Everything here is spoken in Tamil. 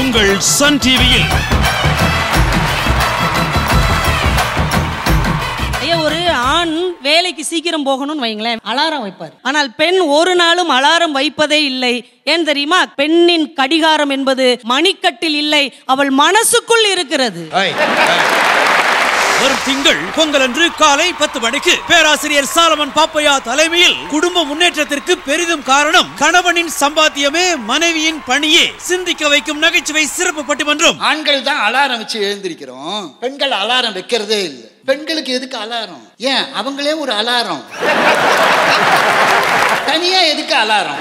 உங்கள் சன் டிவியில் ஒரு ஆண் வேலைக்கு சீக்கிரம் போகணும்னு வைங்களேன் அலாரம் வைப்பார். ஆனால் பெண் ஒரு நாளும் அலாரம் வைப்பதே இல்லை. ஏன் தெரியுமா? பெண்ணின் கடிகாரம் என்பது மணிக்கட்டில் இல்லை அவள் மனசுக்குள் இருக்கிறது. வரும் திங்கள் பொங்கல் அன்று காலை பத்து மணிக்கு பேராசிரியர் சாலமன் பாப்பையா தலைமையில் குடும்ப முன்னேற்றத்திற்கு பெரிதும் காரணம் கணவனின் சம்பாத்தியமே மனைவியின் பணியே. சிந்திக்க வைக்கும் நகைச்சுவை சிறப்பு பட்டிமன்றம். ஆண்கள் தான் அலாரம் வச்சு எழுந்திருக்கிறோம். பெண்கள் அலாரம் வைக்கிறதே இல்லை. பெண்களுக்கு எதுக்கு அலாரம்? ஏன்? அவங்களே ஒரு அலாரம். தனியா எதுக்கு அலாரம்?